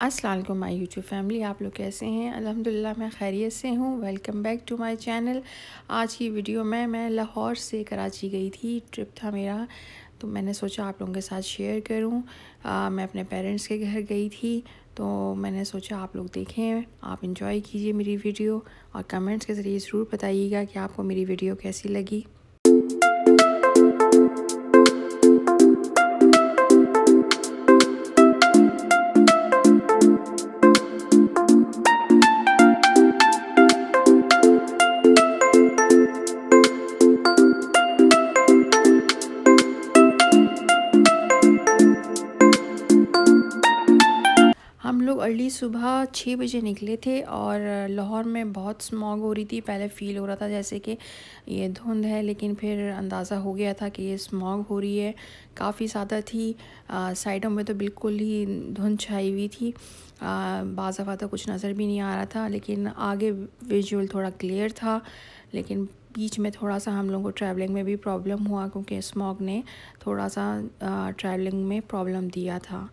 السلام علیکم مائی YouTube family آپ لوگ کیسے ہیں؟ الحمدللہ میں خیریت سے ہوں۔ Welcome back to my channel آج کی ویڈیو میں میں لاہور سے کراچی گئی تھی۔ ٹرپ تھا میرا۔ تو میں نے سوچا آپ لوگوں کے ساتھ شیئر کروں۔ میں اپنے پیرنٹس کے گھر گئی تھی۔ تو میں نے سوچا آپ لوگ دیکھیں۔ آپ انجوائے کیجیے میری ویڈیو اور کمنٹس کے ذریعے ضرور بتائیے گا کہ آپ کو میری ویڈیو کیسی لگی۔ ہم لوگ ارلی صبح چھ بجے نکلے تھے اور لاہور میں بہت سماگ ہو رہی تھی۔ پہلے فیل ہو رہا تھا جیسے کہ یہ دھند ہے، لیکن پھر اندازہ ہو گیا تھا کہ یہ سماگ ہو رہی ہے۔ کافی زیادہ تھی۔ سائڈوں میں تو بالکل ہی دھند چھائی ہوئی تھی۔ بعض دفعہ تو کچھ نظر بھی نہیں آ رہا تھا، لیکن آگے ویژول تھوڑا کلیئر تھا۔ لیکن بیچ میں تھوڑا سا ہم لوگوں کو ٹریولنگ میں بھی پرابلم ہوا، کیونکہ اسموگ نے تھوڑا سا ٹریولنگ میں پرابلم دیا تھا۔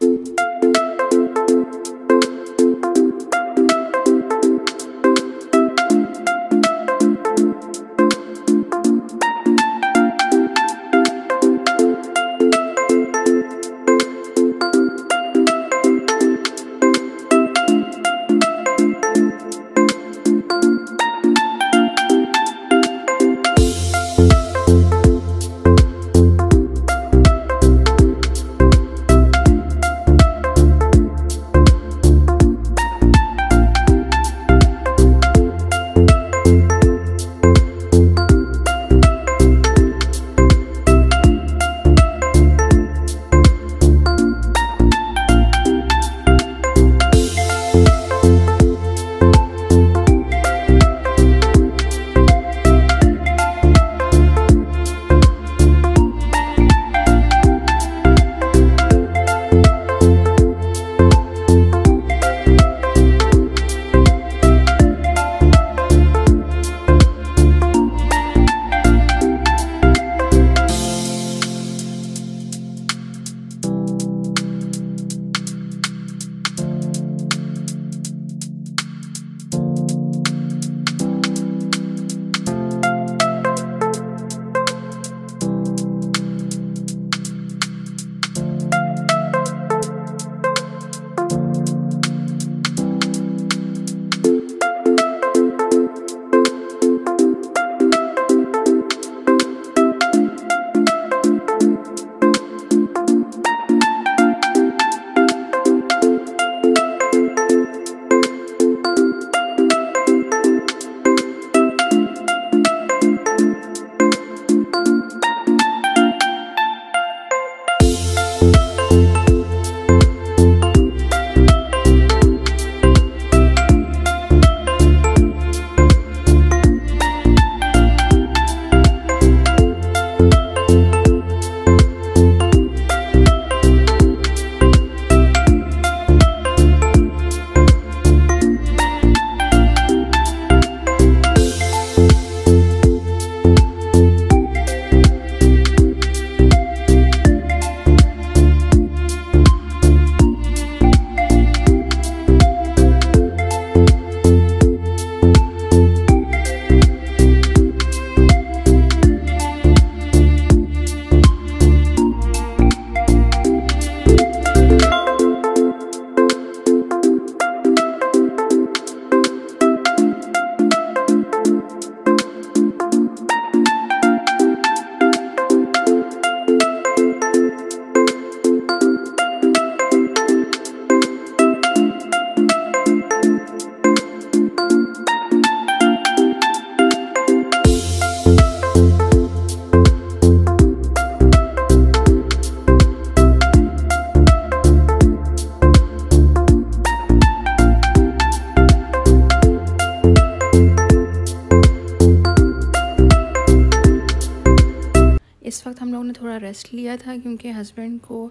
تھوڑا ریسٹ لیا تھا کیونکہ ہسبینڈ کو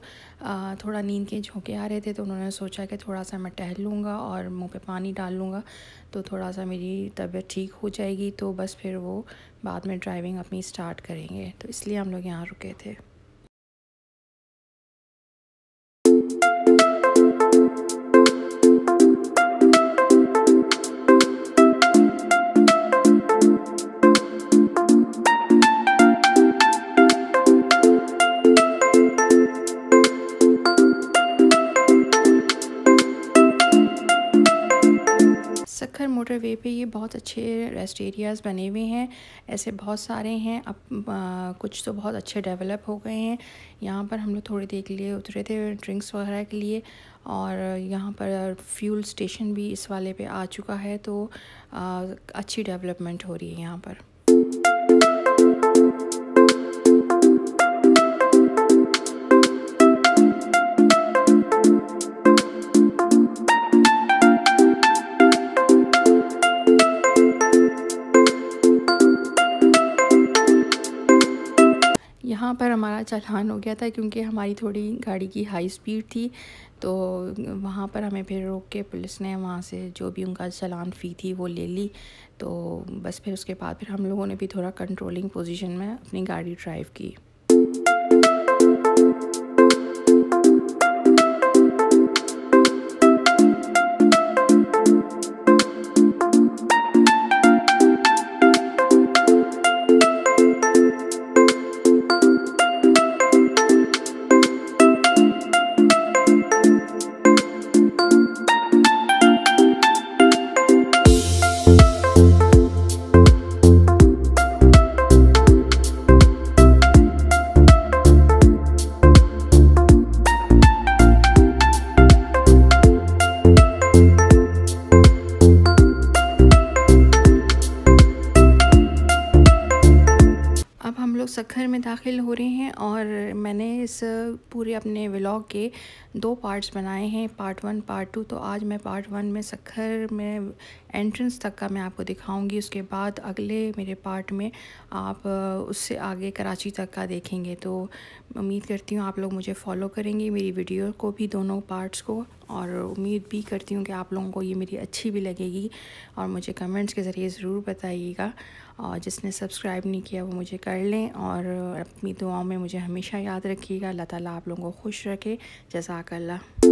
تھوڑا نیند کے جھونکے آ رہے تھے تو انہوں نے سوچا کہ تھوڑا سا میں ٹہل لوں گا اور منہ پہ پانی ڈال لوں گا تو تھوڑا سا میری طبیعت ٹھیک ہو جائے گی تو بس پھر وہ بعد میں ڈرائیونگ اپنی اسٹارٹ کریں گے تو اس لیے ہم لوگ یہاں رکے تھے۔ سکھر موٹر وے پہ یہ بہت اچھے ریسٹ ایریاز بنے ہوئے ہیں ایسے بہت سارے ہیں اب کچھ تو بہت اچھے ڈیولپ ہو گئے ہیں یہاں پر ہم لوگ تھوڑی دیر کے لیے اترے تھے ڈرنکس وغیرہ کے لیے اور یہاں پر فیول اسٹیشن بھی اس والے پہ آ چکا ہے تو اچھی ڈیولپمنٹ ہو رہی ہے یہاں پر یہاں پر ہمارا چلان ہو گیا تھا کیونکہ ہماری تھوڑی گاڑی کی ہائی سپیڈ تھی، تو وہاں پر ہمیں پھر روک کے پولیس نے وہاں سے جو بھی ان کا چلان فی تھی وہ لے لی۔ تو بس پھر اس کے بعد پھر ہم لوگوں نے بھی تھوڑا کنٹرولنگ پوزیشن میں اپنی گاڑی ڈرائیو کی۔ لوگ سکھر میں داخل ہو رہے ہیں اور میں نے اس پورے اپنے ولاگ کے دو پارٹس بنائے ہیں پارٹ ون پارٹ ٹو تو آج میں پارٹ ون میں سکھر میں انٹرنس تک کا میں آپ کو دکھاؤں گی، اس کے بعد اگلے میرے پارٹ میں آپ اس سے آگے کراچی تک کا دیکھیں گے۔ تو امید کرتی ہوں آپ لوگ مجھے فالو کریں گے میری ویڈیو کو بھی، دونوں پارٹس کو۔ اور امید بھی کرتی ہوں کہ آپ لوگوں کو یہ میری اچھی بھی لگے گی۔ اور مجھے کمنٹس کے ذریعے ضرور بتائیے گا۔ اور جس نے سبسکرائب نہیں کیا وہ مجھے کر لیں۔ اور اپنی دعاؤں میں مجھے ہمیشہ یاد رکھیے گا۔ اللہ تعالیٰ آپ لوگوں کو خوش رکھے۔ جزاک اللہ۔